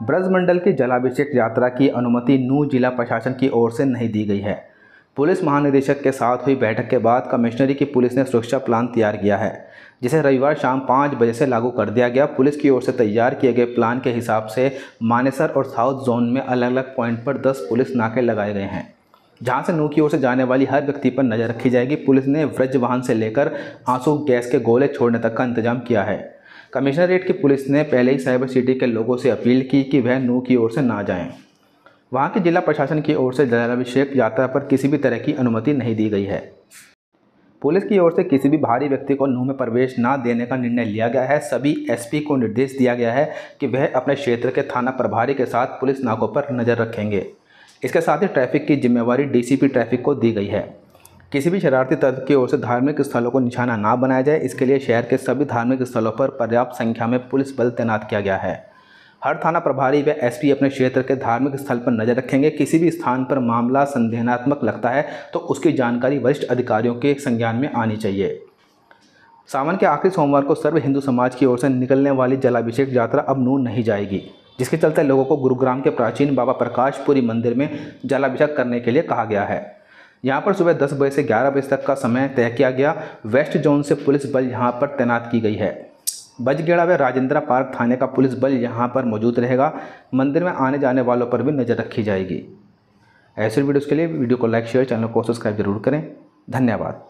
ब्रजमंडल की जलाभिषेक यात्रा की अनुमति नू जिला प्रशासन की ओर से नहीं दी गई है। पुलिस महानिदेशक के साथ हुई बैठक के बाद कमिश्नरी की पुलिस ने सुरक्षा प्लान तैयार किया है, जिसे रविवार शाम पाँच बजे से लागू कर दिया गया। पुलिस की ओर से तैयार किए गए प्लान के हिसाब से मानेसर और साउथ जोन में अलग अलग पॉइंट पर 10 पुलिस नाके लगाए गए हैं, जहाँ से नू की ओर से जाने वाली हर व्यक्ति पर नज़र रखी जाएगी। पुलिस ने व्रज वाहन से लेकर आँसू गैस के गोले छोड़ने तक का इंतज़ाम किया है। कमिश्नरेट की पुलिस ने पहले ही साइबर सिटी के लोगों से अपील की कि वह नू की ओर से ना जाएँ। वहाँ के जिला प्रशासन की ओर से जलाभिषेक यात्रा पर किसी भी तरह की अनुमति नहीं दी गई है। पुलिस की ओर से किसी भी भारी व्यक्ति को नूह में प्रवेश ना देने का निर्णय लिया गया है। सभी एसपी को निर्देश दिया गया है कि वह अपने क्षेत्र के थाना प्रभारी के साथ पुलिस नाकों पर नज़र रखेंगे। इसके साथ ही ट्रैफ़िक की जिम्मेवारी डीसीपी ट्रैफ़िक को दी गई है। किसी भी शरारती तत्व की ओर से धार्मिक स्थलों को निशाना ना बनाया जाए, इसके लिए शहर के सभी धार्मिक स्थलों पर पर्याप्त संख्या में पुलिस बल तैनात किया गया है। हर थाना प्रभारी व एसपी अपने क्षेत्र के धार्मिक स्थल पर नज़र रखेंगे। किसी भी स्थान पर मामला संदेहनात्मक लगता है तो उसकी जानकारी वरिष्ठ अधिकारियों के संज्ञान में आनी चाहिए। सावन के आखिरी सोमवार को सर्व हिंदू समाज की ओर से निकलने वाली जलाभिषेक यात्रा अब नून नहीं जाएगी, जिसके चलते लोगों को गुरुग्राम के प्राचीन बाबा प्रकाशपुरी मंदिर में जलाभिषेक करने के लिए कहा गया है। यहाँ पर सुबह 10 बजे से 11 बजे तक का समय तय किया गया। वेस्ट जोन से पुलिस बल यहाँ पर तैनात की गई है। बजगेड़ा व राजेंद्रा पार्क थाने का पुलिस बल यहाँ पर मौजूद रहेगा। मंदिर में आने जाने वालों पर भी नज़र रखी जाएगी। ऐसे वीडियोज़ के लिए वीडियो को लाइक, शेयर, चैनल को सब्सक्राइब ज़रूर करें। धन्यवाद।